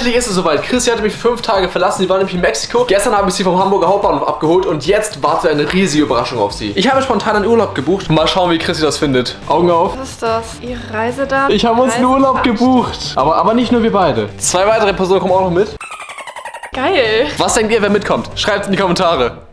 Endlich ist es soweit. Chrissy hatte mich für fünf Tage verlassen. Sie war nämlich in Mexiko. Gestern habe ich sie vom Hamburger Hauptbahnhof abgeholt und jetzt wartet eine riesige Überraschung auf sie. Ich habe spontan einen Urlaub gebucht. Mal schauen, wie Chrissy das findet. Augen auf. Was ist das? Ihre Reisedaten? Ich habe uns einen Urlaub gebucht. Aber, aber nicht nur wir beide. Zwei weitere Personen kommen auch noch mit. Geil. Was denkt ihr, wer mitkommt? Schreibt in die Kommentare.